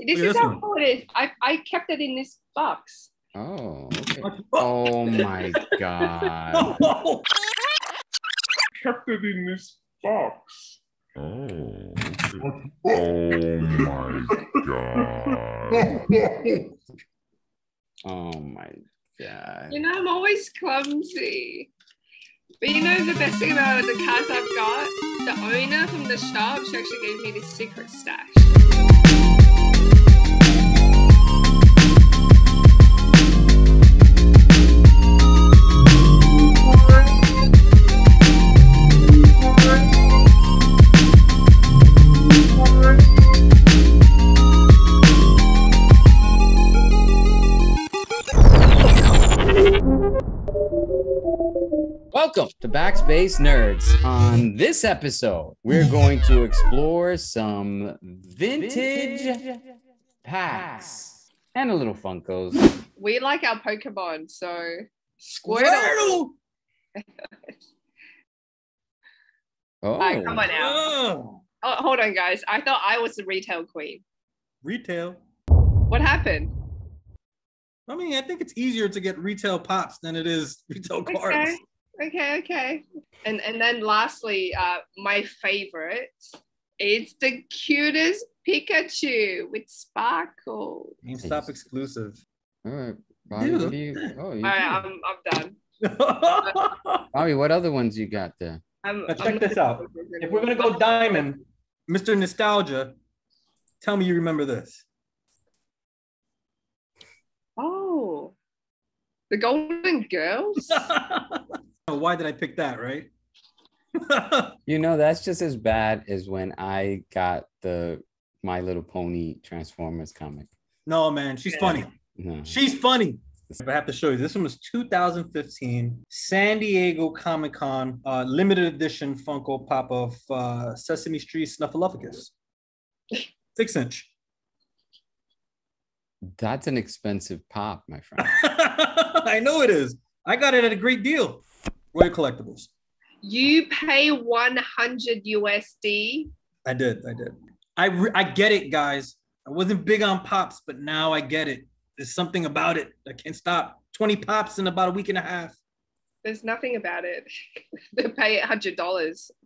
This Look is how one. cool it is. I, I kept it in this box. Oh, okay. Oh, Oh my god. kept it in this box. Oh. Oh, oh my god. Oh my god. You know, I'm always clumsy. But you know the best thing about the cards I've got? The owner from the shop, she actually gave me this secret stash. Welcome to Backspace Nerdz. On this episode, we're going to explore some vintage packs and a little Funkos. We like our Pokemon, so Squirtle. Oh, Alright, come on now. Oh, Oh, hold on, guys. I thought I was the retail queen. retail. What happened? I mean, I think it's easier to get retail pops than it is retail cards. Okay, okay, okay. And and then lastly, uh, my favorite is the cutest Pikachu with sparkle. GameStop exclusive. all right. Bobby, what do you? Oh, you All right. I'm I'm done. now Bobby, what other ones you got there? I'm, check I'm- this out. If we're gonna go diamond, Mr. Nostalgia, tell me you remember this. Oh, the Golden Girls. Why did I pick that, right? You know, that's just as bad as when I got the My Little Pony Transformers comic. no, man, she's funny. No. She's funny. I have to show you. This one was 2015 San Diego Comic Con uh, limited edition Funko Pop of uh, Sesame Street Snuffleupagus. Six inch. That's an expensive pop, my friend. I know it is. I got it at a great deal. Royal Collectibles. you pay 100 USD. I did. I did. I re- I get it, guys. I wasn't big on pops, but now I get it. There's something about it. I can't stop. 20 pops in about a week and a half. There's nothing about it. they pay $100.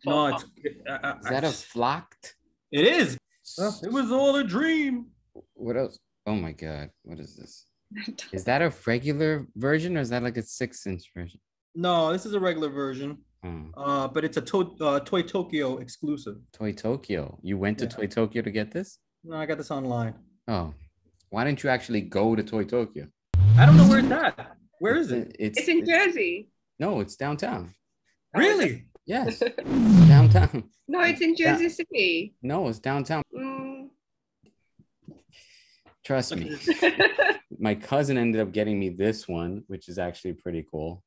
For No, it's I- I- Is that a flocked? it is. It was all a dream. What else? Oh my god, what is this? Is that a regular version or is that like a six inch version? No, this is a regular version, Oh, uh, but it's a to- uh, Toy Tokyo exclusive. Toy Tokyo. You went to Yeah. Toy Tokyo to get this? No, I got this online. Oh, why didn't you actually go to Toy Tokyo? I don't know where it's at. Where is it? It's, it's in Jersey. No, it's downtown. Really? Yes, downtown. No, it's in Yeah. Jersey City. No, it's downtown. Mm. Trust me. My cousin ended up getting me this one, which is actually pretty cool.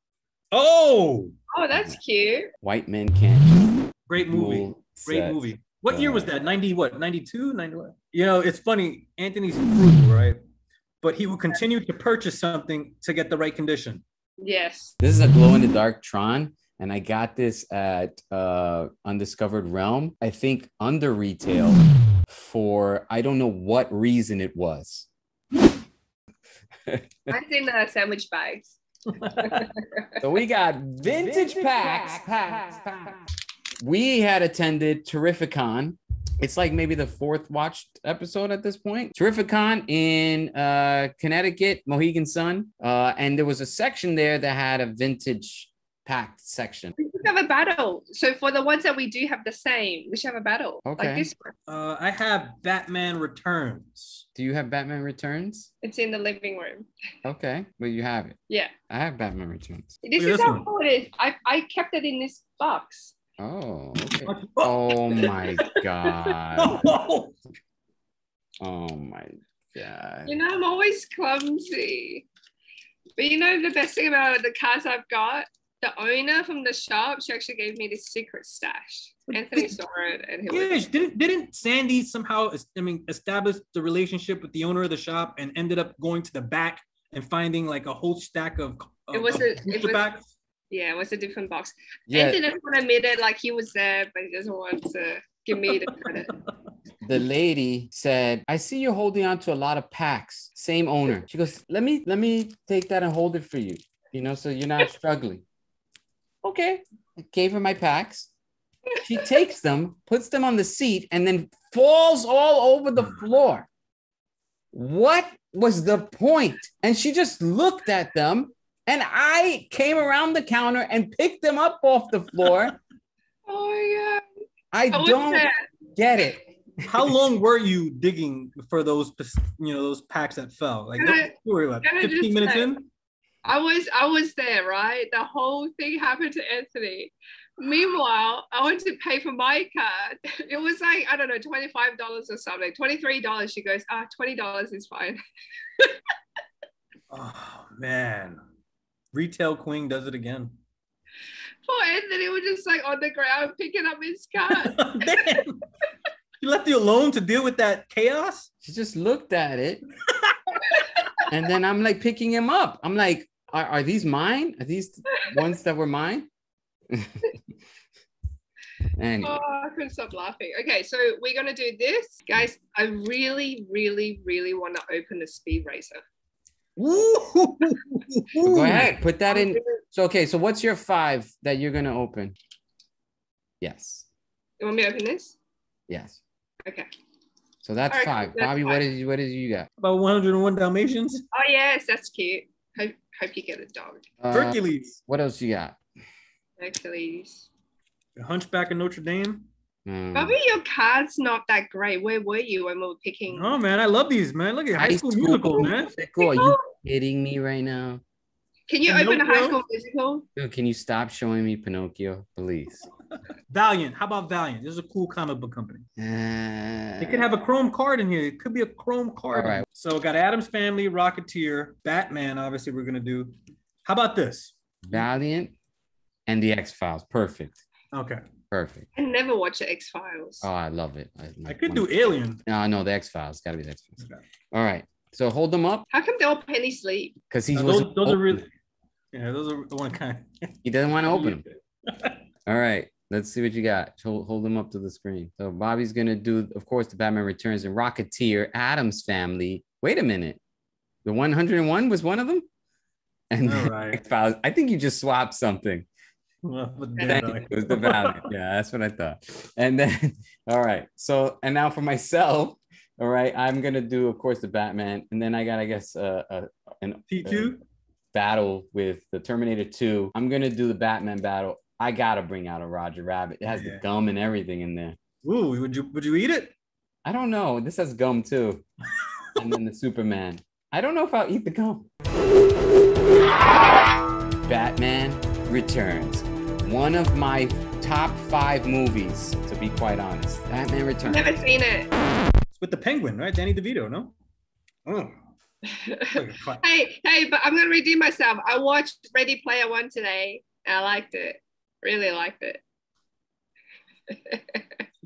Oh, oh, that's cute. White Men Can't great movie. Great set. movie. What year was Uh, that? 90 what? 92, 90 what? You know, it's funny. Anthony's frugal, right? But he will continue to purchase something to get the right condition. Yes. This is a glow in the dark Tron, and I got this at uh, Undiscovered Realm. I think under retail for I don't know what reason it was. Mine's in the sandwich bags. So we got vintage packs, packs, packs. We had attended Terrificon. It's like maybe the fourth watched episode at this point. Terrificon in uh, Connecticut, Mohegan Sun. Uh, and there was a section there that had a vintage packed section. We should have a battle. So for the ones that we do have the same, we should have a battle. Okay. Like this one. Uh, I have Batman Returns. Do you have Batman Returns? It's in the living room. Okay, well you have it. Yeah. I have Batman Returns. This Look is this how one. cool it is. I, I kept it in this box. Oh, okay. Oh, my god. oh, Oh my god. You know, I'm always clumsy. But you know the best thing about the cards I've got? The owner from the shop, she actually gave me this secret stash. Anthony saw it and he was Yes, didn't didn't Sandy somehow I mean establish the relationship with the owner of the shop and ended up going to the back and finding like a whole stack of It was of a- it booster was- packs? yeah, it was a different box. Yeah, Anthony doesn't want to admit it like he was there, but he doesn't want to give me the credit. the lady said, I see you're holding on to a lot of packs. Same owner. She goes, Let me let me take that and hold it for you. You know, so you're not struggling. Okay. I gave her my packs. She takes them, puts them on the seat, and then falls all over the floor. What was the point? And she just looked at them, and I came around the counter and picked them up off the floor. Oh yeah. I I don't there. get it. How long were you digging for those, you know, those packs that fell? Like, Can I- what were you about 15 minutes say- in? I was I was there, right? The whole thing happened to Anthony. Meanwhile, I went to pay for my card. It was like, I don't know, $25 or something. $23. She goes, ah, $20 is fine. Oh man, retail queen does it again. Poor Anthony was just like on the ground picking up his card. Damn. He left you alone to deal with that chaos. She just looked at it. and then I'm like picking him up. I'm like, are, are these mine? Are these ones that were mine? anyway, Oh, I couldn't stop laughing. Okay, so we're gonna do this, guys. I really, really, really want to open a speed racer. Ooh. go ahead, put that in. So, okay, so what's your five that you're going to open? Yes, You want me to open this? yes. Okay. So that's All right, five. that's Bobby, what five. did you, what did you got? About 101 Dalmatians. Oh yes, that's cute. Hope, hope you get a dog. Uh, Hercules. what else you got? Hercules. The Hunchback of Notre Dame. Bobby, your card's not that great. Where were you when we were picking? Oh man, I love these, man. Look at High School Musical, man. Musical. Are you kidding me right now? Can you open a high school musical? Dude, can you stop showing me Pinocchio, please? Valiant. How about Valiant? This is a cool comic book company. Uh, They could have a chrome card in here. It could be a chrome card. All right. So got Addams Family, Rocketeer, Batman. Obviously, we're gonna do. How about this? Valiant and the X Files. Perfect. Okay, Perfect. I never watched the X Files. Oh, I love it. I, I could do Alien. No, no, the X Files. Got to be the X Files. Okay. All right. So hold them up How come they all penny sleep? because he Uh, was those, those are really. Yeah, those are the one kind. he doesn't want to open them. All right. Let's see what you got. Hold, hold them up to the screen. So Bobby's gonna do, of course, the Batman Returns and Rocketeer, Addams Family. Wait a minute. The 101 was one of them? And All right. I think you just swapped something. Well, but then, Thank you. It was the Valiant. Yeah, that's what I thought. And then, all right. So, and now for myself, all right, I'm gonna do, of course, the Batman, and then I got, I guess, uh, uh an T2. battle with the Terminator 2. I'm gonna do the Batman battle. I gotta bring out a Roger Rabbit. It has Yeah. the gum and everything in there. Ooh, would you would you eat it? I don't know. This has gum too. and then the Superman. I don't know if I'll eat the gum. Batman Returns. One of my top five movies, to be quite honest. Batman Returns. I've never seen it. It's with the Penguin, right? Danny DeVito, no? Oh, look at cla- hey, hey, but I'm gonna redeem myself. I watched Ready Player One today. And I liked it. Really liked it.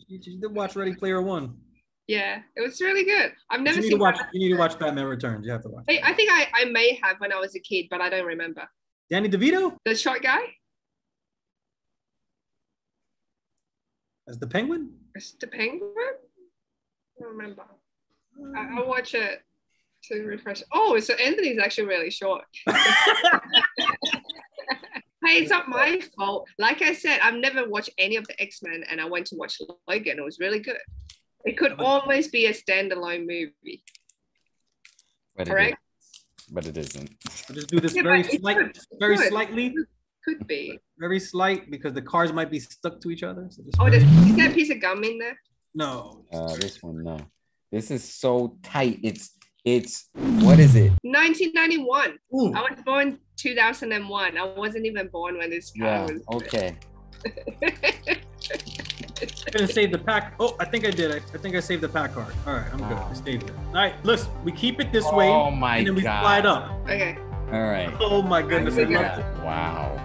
you, you did watch Ready Player One. yeah, it was really good. I've never you seen. watch. You need to watch Batman Returns. You have to watch. I, I think I, I may have when I was a kid, but I don't remember. Danny DeVito The short guy? as the Penguin. As the penguin? I don't remember. I, um. I'll watch it to refresh. Oh, so Anthony's actually really short. Hey, it's not my fault. Like I said, I've never watched any of the X Men, and I went to watch Logan. It was really good. It could almost be a standalone movie. But Correct. is- But it isn't. I'll just do this Yeah, very but slight, good. It's very good. slightly, Could be. very slight, because the cars might be stuck to each other. So just Oh, there's, is there a piece of gum in there? no. Uh, this one, no. This is so tight. It's it's what is it? 1991. Ooh, I was born 2001. I wasn't even born when this car Yeah. was. Okay. I'm gonna save the pack. Oh, I think I did. I, I think I saved the pack card. All right, I'm good. I oh. saved it. All right, listen, we keep it this way, Oh my and then we god. slide up. okay. All right. Oh my goodness, I love it. Wow.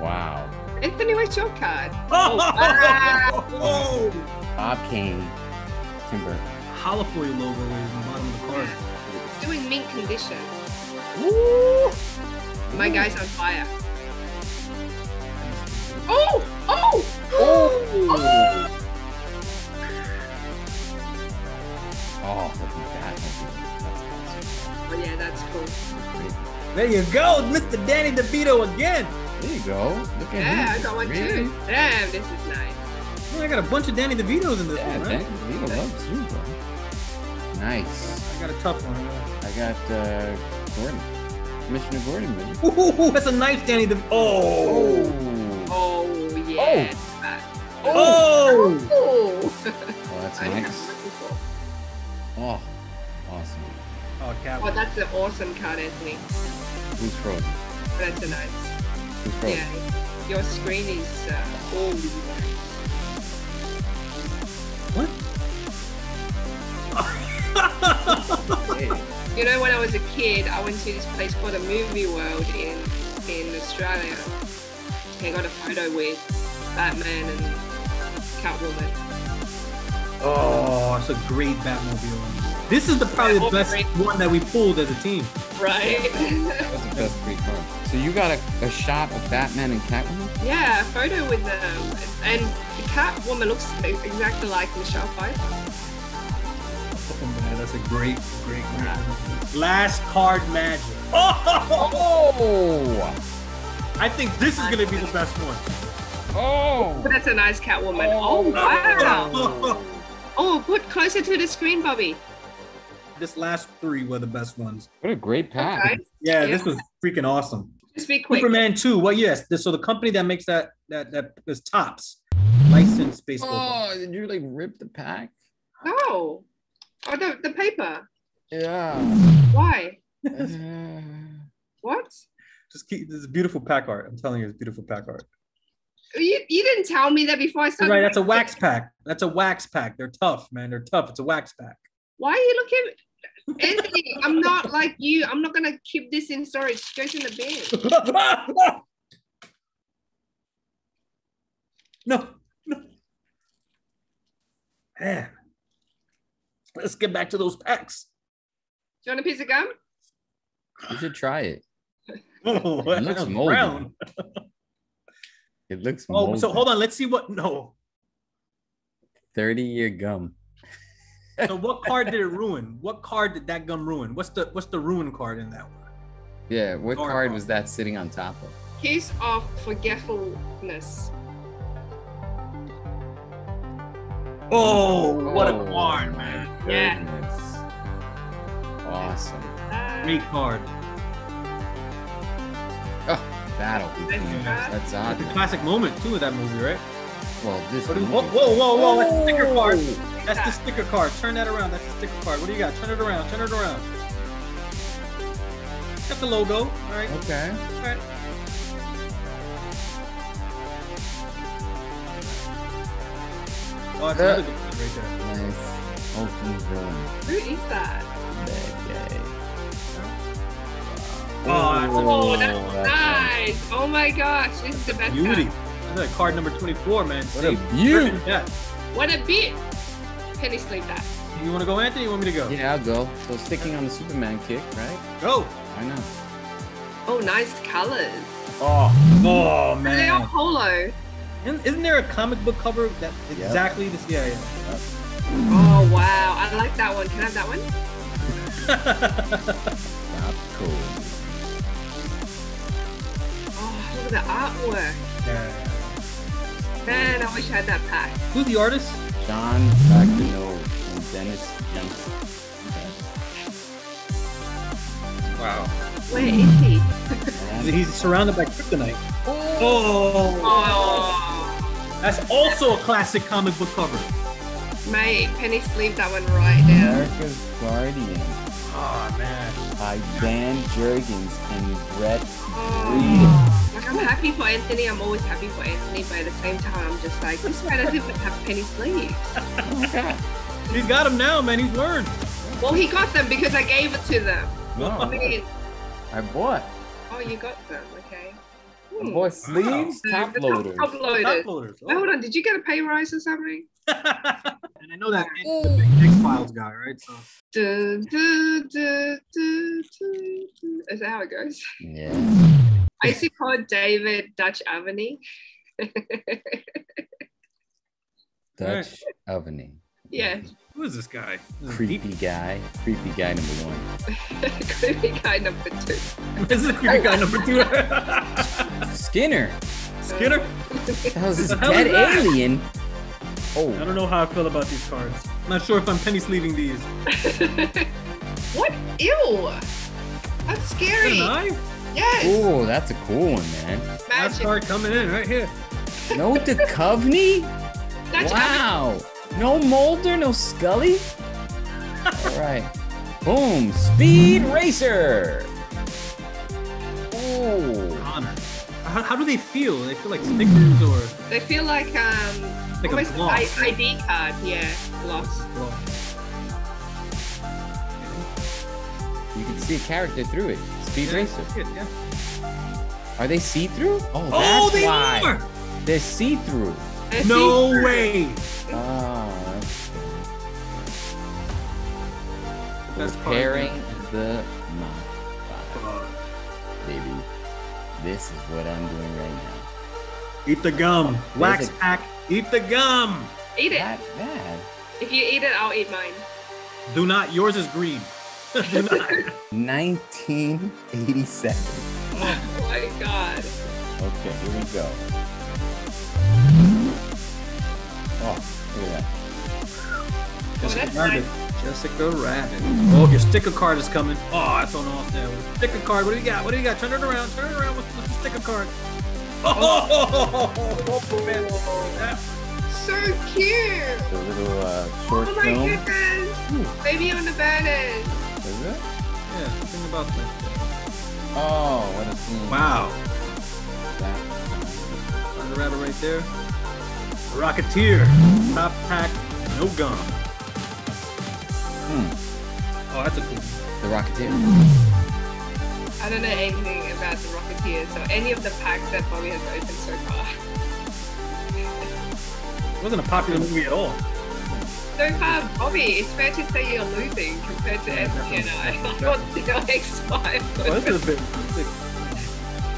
Wow. Anthony, what's your card? Oh, wow. oh, Bob Kane. Timber. Holofoil logo is in the bottom of the card. It's doing mint condition. Woo! My guy's on fire. Oh! Oh! Oh! Oh, look at that. That's Oh yeah, that's cool. awesome. Great. There you go, Mr. Danny DeVito again. There you go. Look at Yeah, him. I got one Really? too. Damn, this is nice. Man, I got a bunch of Danny DeVitos in this Yeah, one, Danny right? DeVito loves you, bro. Nice. I got a tough one. I got uh, Gordon. Commissioner Gordon, man. Ooh, that's a nice Danny DeVito. Oh. Oh yeah. That- Oh. Oh. Oh, that's I nice. Oh, awesome. Oh, Cap. Oh, that's an awesome card, Anthony. Who's frozen? That's a nice. Who's frozen? Yeah. Your screen is. Uh, oh. What? Hey. You know, when I was a kid, I went to this place called a Movie World in in Australia. I got a photo with Batman and Catwoman. Oh, it's a great Batmobile. This is the probably the best one that we pulled as a team. Right? That's the best free card. So you got a, a shot of Batman and Catwoman? yeah, a photo with them. And the Catwoman looks exactly like Michelle Pfeiffer. Man, that's a great, great, great. Last card magic. Oh, Oh! I think this is gonna be the best one. Oh! But that's a nice Catwoman. Oh, Oh, wow. Oh, put closer to the screen, Bobby. this last three were the best ones. What a great pack. Okay. Yeah, Yeah. this was freaking awesome. Just be quick. Superman 2. Well, yes. This, so the company that makes that that that is Topps licensed baseball. Oh, did you like rip the pack? Oh. Oh, the, the paper. Yeah. Why? Uh, What? Just keep this is beautiful pack art. I'm telling you, it's beautiful pack art. You, you didn't tell me that before I started. Right, that's a wax pack. That's a wax pack. They're tough, man. They're tough. It's a wax pack. Why are you looking? Anthony, I'm not like you. I'm not gonna keep this in storage. It goes in the bin. no, no. Man. Let's get back to those packs. Do you want a piece of gum? you should try it. Oh, It looks moldy. brown. It looks Oh, moldy. so hold on. Let's see what. No. 30 year gum. So what card did it ruin? What card did that gum ruin? What's the what's the ruin card in that one? Yeah, what Or- card was that sitting on top of? Kiss of forgetfulness. Oh, what a Oh, card, man! Yeah. Awesome. Great card. Ah, battle between card. that's That's a odd. classic moment too of that movie, right? Well, this What movie- whoa, whoa, whoa, whoa! That's the sticker oh! card. Oh. That's the sticker card. Turn that around. That's the sticker card. What do you got? Turn it around. Turn it around. Got the logo. All right. Okay. All right. Oh, that's Uh, another good one right there. Nice. Ultimate villain. who is that? That guy. Oh, that's Oh, that's that's nice. Oh my gosh, this is the best Beauty. card. That's like card number 24, man. What a Save beaut. certain death. What a bit. Penny sleeve that. You want to go, Anthony? You want me to go? Yeah, I'll go. So sticking on the Superman kick, right? Go. I know. Oh, nice colors. Oh, Oh, Are they all man. polo? Isn't, isn't there a comic book cover that Yeah. exactly this? Yeah, yeah. Oh wow, I like that one. Can I have that one? That's cool. Oh, look at the artwork. yeah. Man, I wish I had that pack. Who's the artist? John Bogdanove and Dennis Johnson. Wow. Where is he? He's surrounded by kryptonite. Oh, Oh, that's also a classic comic book cover. mate, Penny sleeve that one right now. America's Guardian Oh man. by Dan Jurgens and Brett Oh, like I'm happy for Anthony. I'm always happy for Anthony, but at the same time, I'm just like, this guy doesn't even have penny sleeves. He's got them now, man. He's learned. Well, he got them because I gave it to them. I No, mean, I bought. oh, you got them, okay. I Hmm. sleeves, The- top loaders. Top loaders. Top loaders. Wait, hold on, did you get a pay rise or something? and I know that the big X Files guy, right? So Du, du, du, du, du, du. Is that how it goes? Yeah. I used to call David Dutch Avenue. Dutch ovening. Yeah, Who is this guy? This is Creepy guy. Creepy guy number one. creepy guy number two. This is creepy guy number two. Skinner. Skinner. That was this dead is that? alien. Oh. I Oh, don't know how I feel about these cards. I'm not sure if I'm penny sleeving these. what? Ew! That's Is scary. that an? Yes. oh, that's a cool one, man. Last Magic. card coming in right here. No Duchovny? That's Wow. No Mulder, no Scully? All right. Boom. Speed Racer. Oh. Honor. How, how do they feel? They feel like stickers or They feel like um like a almost an gloss? ID card. Yeah, gloss. You can see a character through it. Speed Yeah, Racer. yeah, yeah. Are they see-through? Oh, that's Oh, they why. are! They're see-through. They're No see-through. way! Oh, that's Best. Preparing the Mach 5. Baby. This is what I'm doing right now. Eat the gum. Wax a- pack. Eat the gum. Eat it. That bad. If you eat it, I'll eat mine. Do not. Yours is green. Do not. 1987. Oh my god. Okay, here we go. Oh, look at that. Jessica that's Rabbit. Jessica Rabbit. Oh, your sticker card is coming. Oh, that's on off there. Sticker card. What do you got? What do you got? Turn it around. Turn it around with, with the sticker card. Oh, oh man. Yeah. So cute. The little uh, short Oh my film. goodness. Baby on the banners. Is it? Yeah, think about that. Oh, what a scene. Wow. That- Turn rabbit right there. Rocketeer. Top pack. No gum. Hmm, Oh, that's a cool. the Rocketeer. I don't know anything about the Rocketeer, so any of the packs that Bobby has opened so far. It wasn't a popular movie at all. So far, Bobby, it's fair to say you're losing compared to Anthony and I. I thought the X5 Well, was. this is a bit.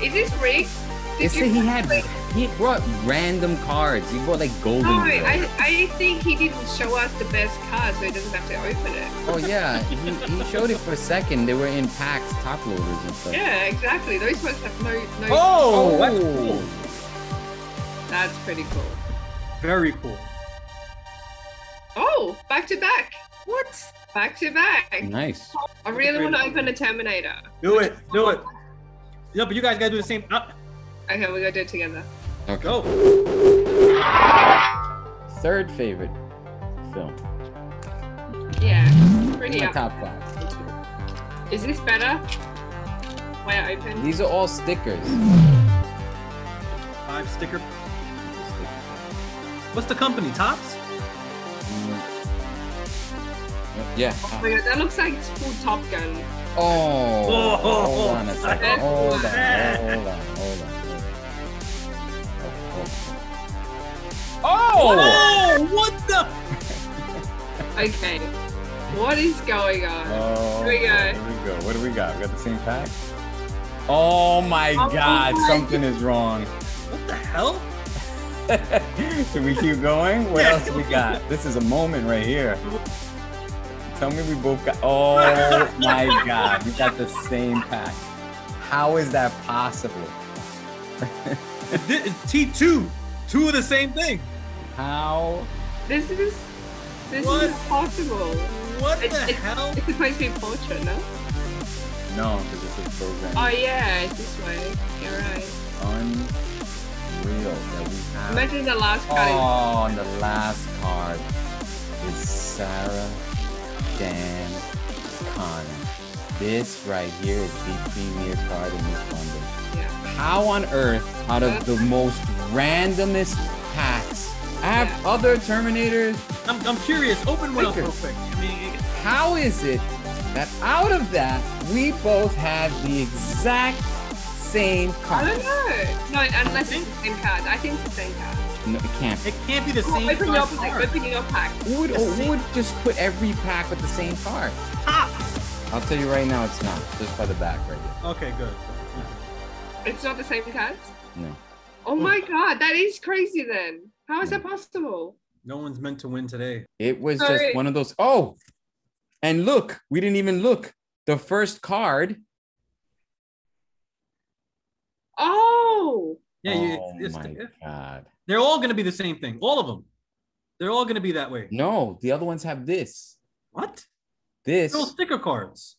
Is this rigged? They Did you he had like- he brought random cards. He brought like golden. No, Girl. I, I think he didn't show us the best card, so he doesn't have to open it. Oh yeah, he, he showed it for a second. They were in packs, top loaders and stuff. Yeah, exactly. Those ones have no no. Oh, that's Oh. cool. That's pretty cool. Very cool. Oh, back to back. What? Back to back. Nice. I really want to open a Terminator. Do it. Do it. No, but you guys gotta do the same. Uh, Okay, we're gonna do it together. Okay. go. Third favorite film. Yeah, pretty My up. top five. Is this better? Way I open. These are all stickers. Five sticker. What's the company? Topps? Mm. Yeah. Oh my god, that looks like it's full Top Gun. Oh, Oh, hold on a second. Hold on, hold on, hold on. Oh, oh. Oh, what the? Okay. What is going on? Oh, Here we go. Here we go. What do we got? We got the same pack. Oh my Oh God! my Something is wrong. What the hell? Should we keep going? What else do we got? This is a moment right here. Tell me we both got. Oh my God! We got the same pack. How is that possible? This T2. Two of the same thing. How? This is this What? is impossible. What It's, the it's, hell? it's supposed to be portrait, no? No, because it's a program. Oh yeah, it's this way. You're right. Unreal that we have. Imagine the last card. is- Oh, and the last card is Sarah Dan Connor. This right here is the premier card in this bundle. Yeah. How on earth, out of the most randomest packs, I have Yeah. other Terminators. I'm, I'm curious. Open one up real quick. I mean, How is it that out of that, we both have the exact same card? I don't know. No, unless it's the same card. I think it's the same card. No, it can't. it can't be the Oh, same open your card. pack. Open your pack. Who would, The who would just put every pack with the same card? Topps. I'll tell you right now, it's not. Just by the back right here. Okay, good. It's not the same cards. No. Oh my god, that is crazy. Then how is that possible? No one's meant to win today. It was Sorry. just one of those. Oh, and look, we didn't even look. The first card. Oh, Yeah, you, oh it's, my yeah. god. they're all going to be the same thing. All of them. They're all going to be that way. No, the other ones have this. What? This. They're all sticker cards.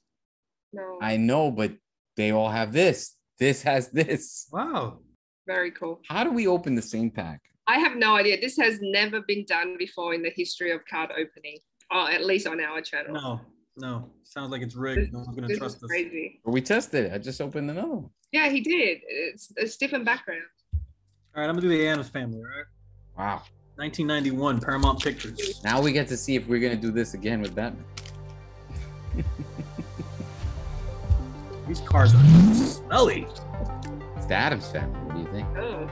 no. I know, but they all have this. This has this. Wow. Very cool. How do we open the same pack? I have no idea. This has never been done before in the history of card opening, or at least on our channel. No, no. Sounds like it's This, rigged. No one's going to trust is us. crazy. We tested it. I just opened another one. Yeah, he did. It's, it's different background. All right, I'm going to do the Addams family, right? Wow. 1991, Paramount Pictures. Now we get to see if we're gonna do this again with Batman. These cards are smelly. It's the Addams family. What do you think? Oh,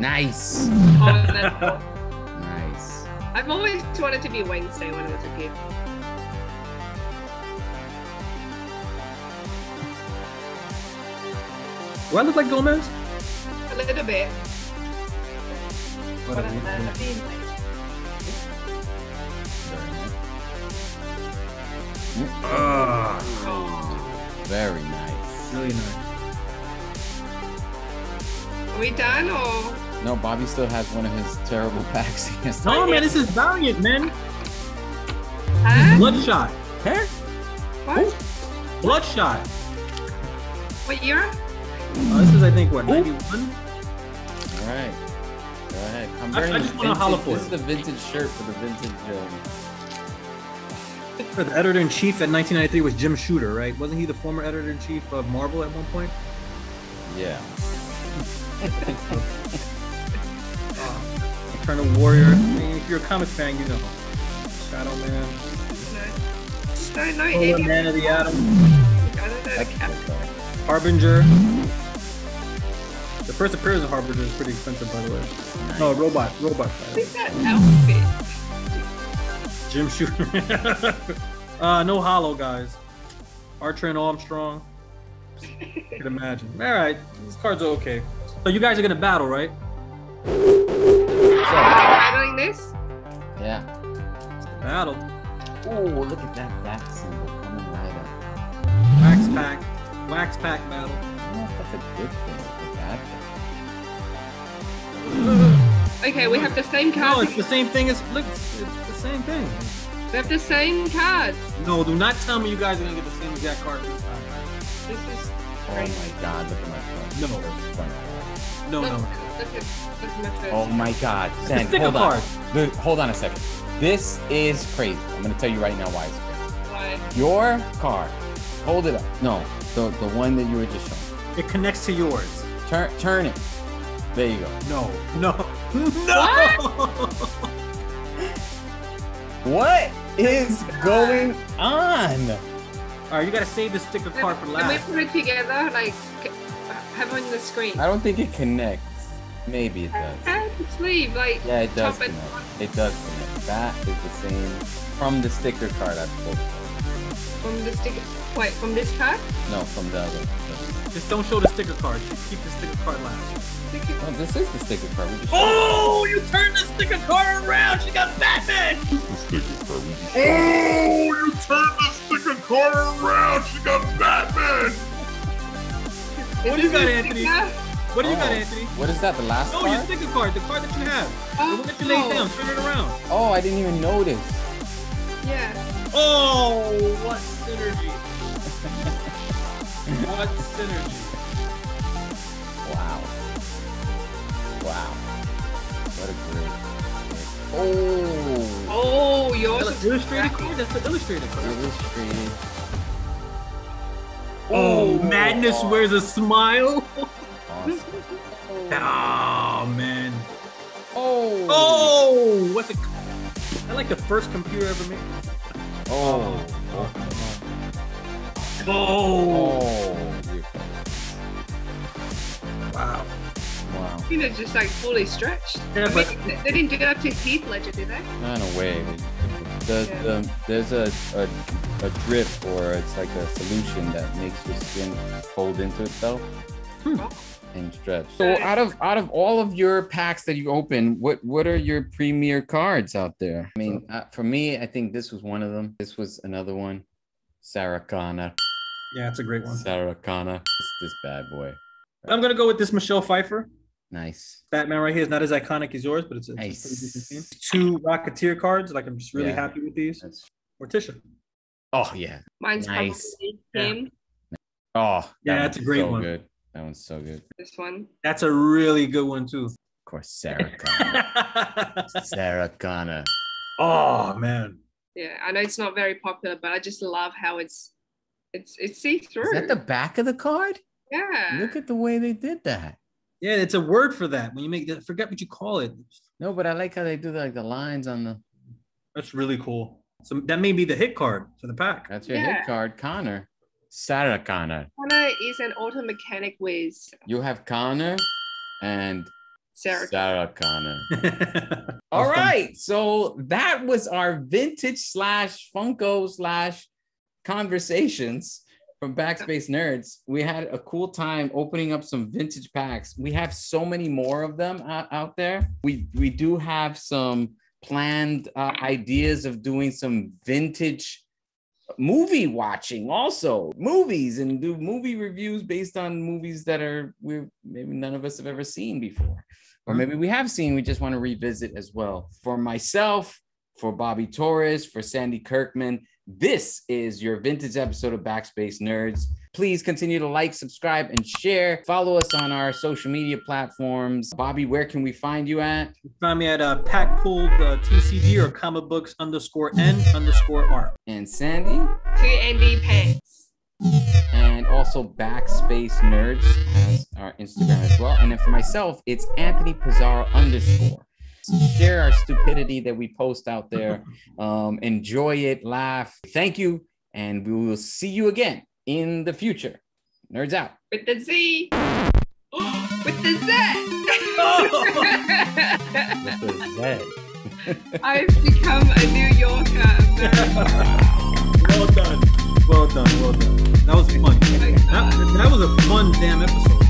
Nice. oh that's cool. Nice. I've always wanted to be Wednesday when I was a kid. Do I look like Gomez? A little bit. But Whatever. I'm, uh, being Oh. Very nice. really nice. Are we done or? No, Bobby still has one of his terrible packs. He has No, man, this is Valiant, man. Huh? Bloodshot. Huh? What? Bloodshot. What year? Uh, this is, I think, what, 91? All right. Go ahead. I'm wearing I the just want a holo vintage- This is the vintage shirt for the vintage. Um, The editor in chief at 1993 was Jim Shooter, right? Wasn't he the former editor in chief of Marvel at one point? yeah. Eternal Warrior. I mean, if you're a comic fan, you know. Shadow Man. No. Just don't know any. Man of the Atom. I don't know. That's the cat. good, though. Harbinger. The first appearance of Harbinger is pretty expensive, by the way. No, robot. Robot. What is that outfit? Jim Shooter. uh, no holo, guys. Archer and Armstrong. You can imagine. All right, these cards are okay. So you guys are gonna battle, right? Battling this? Yeah. Battle. Oh, look at that back symbol coming right up. Wax pack. Wax pack battle. I don't know if that's a good thing or a bad thing. Okay, we have the same cards. No, cards. it's the same thing as look. It's, it's the same thing. we have the same cards. No, do not tell me you guys are gonna get the same exact card this time. This is Oh crazy. my god, look at my front. No. Front. No, no. look at look at my first. Oh my god. It's a Sen, sticker hold on. card. Dude, hold on a second. This is crazy. I'm gonna tell you right now why it's crazy. Why? Your card. Hold it up. No, the the one that you were just showing. It connects to yours. Turn turn it. There you go. No, no, no. What is going on? All right, you gotta save the sticker card for last. Can we put it together? Like, c- have on the screen. I don't think it connects. Maybe it does. How the sleeve? Like, Yeah, it does top and connect. It does connect. That is the same from the sticker card I pulled. from the sticker. Wait, from this card? No, from the other. Just don't show the sticker card. Just keep the sticker card last. Sticker. Oh, oh this is the sticker card. We just Oh, you turned the sticker card around. She got Batman. The sticker card. Oh, you turned the sticker card around. She got Batman. What do you got, Anthony? What do you got, Oh. Anthony? What is that? The last card. No, your sticker card. The card that you have. The Oh, one that you laid down. Turn it around. Oh, I didn't even notice. Yeah. Oh, what synergy? what synergy? Wow. Wow. What a great. Oh. Oh, yours That's is illustrated card. That's an illustrated card. Illustrated. Oh, oh, Madness wears a smile. Awesome. Oh man. Oh. Oh, what's it? I like the first computer ever made. Oh. Oh, Oh. wow. Wow. I think they're just like fully stretched. Yeah, I but- mean, they- they didn't do that to Heath Ledger, did they? Not in a way. The, the, there's a, a, a drip or it's like a solution that makes your skin fold into itself. and stretch. So out of out of all of your packs that you open, what what are your premier cards out there? I mean, uh, for me, I think this was one of them. This was another one. Sarah Connor. Yeah, it's a great one. Sarah Connor. This, this bad boy. I'm gonna go with this Michelle Pfeiffer. Nice. Batman right here is not as iconic as yours, but it's a, it's Nice. pretty decent. Two Rocketeer cards. Like I'm just really Yeah. happy with these. That's Morticia. oh yeah. Mine's Nice. probably Yeah. him. Oh that Yeah, that's a great so one. Good. That one's so good. This one. That's a really good one too. Of course, Sarah Connor. Sarah Connor. oh man. Yeah, I know it's not very popular, but I just love how it's it's it's see through. Is that the back of the card? yeah. Look at the way they did that. Yeah, it's a word for that. When you make that, forget what you call it. No, but I like how they do like the lines on the. That's really cool. So that may be the hit card for the pack. That's your Yeah. hit card, Connor. Sarah Connor. Connor is an auto mechanic whiz. You have Connor and Sarah. Sarah Connor. That's All fun. right. So that was our vintage slash Funko slash conversations from Backspace Nerdz. We had a cool time opening up some vintage packs. We have so many more of them out, out there. We we do have some planned uh, ideas of doing some vintage movie watching also movies and do movie reviews based on movies that are we maybe none of us have ever seen before or maybe we have seen we just want to revisit as well for myself for bobby torres for sandy kirkman this is your vintage episode of backspace nerdz please continue to like subscribe and share follow us on our social media platforms bobby where can we find you at Find me at uh, Pack Pulled uh, TCG or comic books underscore N underscore R. and sandy Two ND pants. and also Backspace Nerdz has our Instagram as well. And then for myself, it's Anthony Pizarro underscore. Share our stupidity that we post out there. Um, enjoy it, laugh. Thank you, and we will see you again in the future. Nerds out. With the Z. With the Z. With the Z. I've become a New Yorker. well done. Well done. Well done. That was fun. That, that was a fun damn episode.